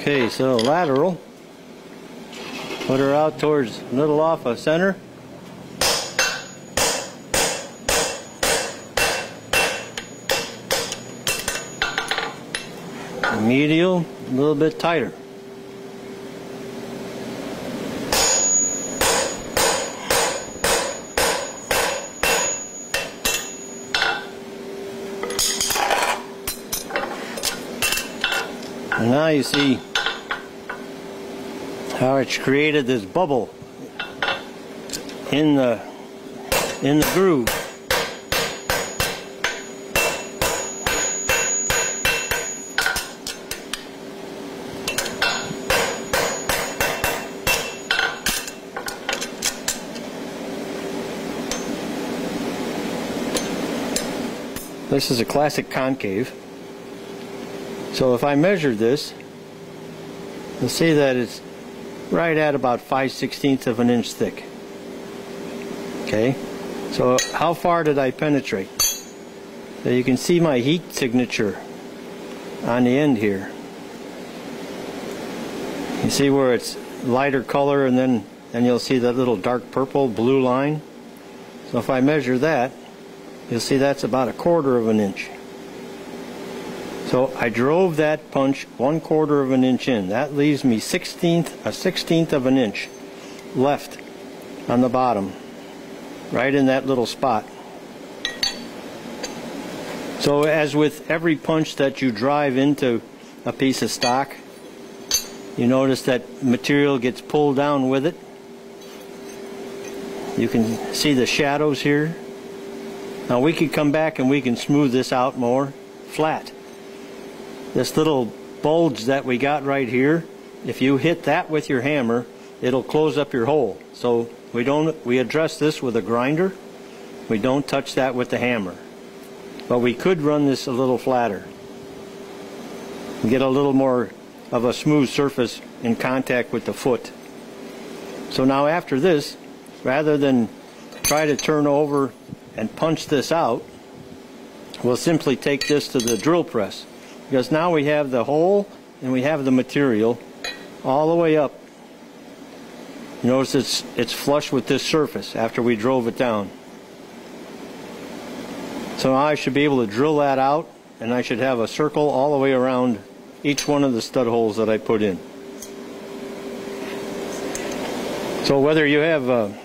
Okay, so lateral. Put her out towards a little off of center. Medial, a little bit tighter. And now you see how it's created this bubble in the in the groove. This is a classic concave. So if I measure this, you'll see that it's right at about 5 16ths of an inch thick. Okay, so how far did I penetrate? So you can see my heat signature on the end here. You see where it's lighter color and then and you'll see that little dark purple blue line. So if I measure that, you'll see that's about a quarter of an inch. So I drove that punch one quarter of an inch in. That leaves me 16th, a 16th of an inch left on the bottom, right in that little spot. So as with every punch that you drive into a piece of stock, you notice that material gets pulled down with it. You can see the shadows here. Now we could come back and we can smooth this out more flat this little bulge that we got right here, if you hit that with your hammer, it'll close up your hole. So we don't we address this with a grinder. We don't touch that with the hammer. But we could run this a little flatter. Get a little more of a smooth surface in contact with the foot. So now after this, rather than try to turn over and punch this out, we'll simply take this to the drill press because now we have the hole and we have the material all the way up. Notice it's, it's flush with this surface after we drove it down. So now I should be able to drill that out and I should have a circle all the way around each one of the stud holes that I put in. So whether you have a,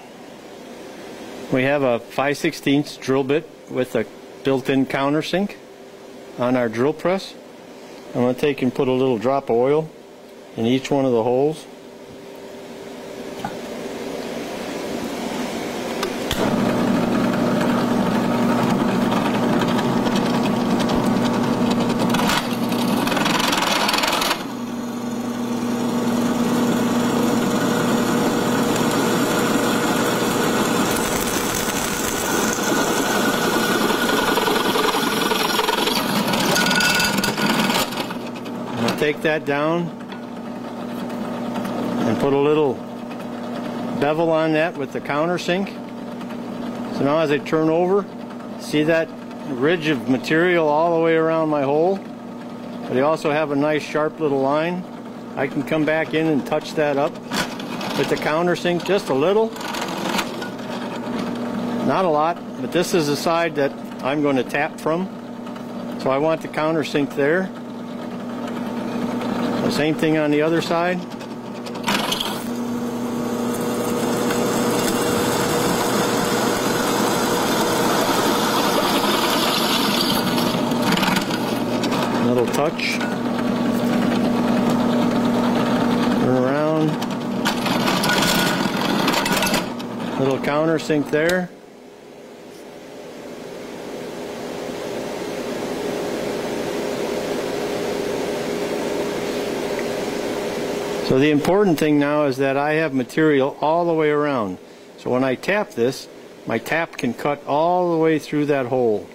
we have a 5 16 drill bit with a built-in countersink on our drill press I'm going to take and put a little drop of oil in each one of the holes. Take that down and put a little bevel on that with the countersink. So now as I turn over, see that ridge of material all the way around my hole? But I also have a nice sharp little line. I can come back in and touch that up with the countersink just a little. Not a lot, but this is the side that I'm going to tap from. So I want the countersink there. The same thing on the other side. Little touch. Turn around. Little countersink there. So the important thing now is that I have material all the way around. So when I tap this, my tap can cut all the way through that hole.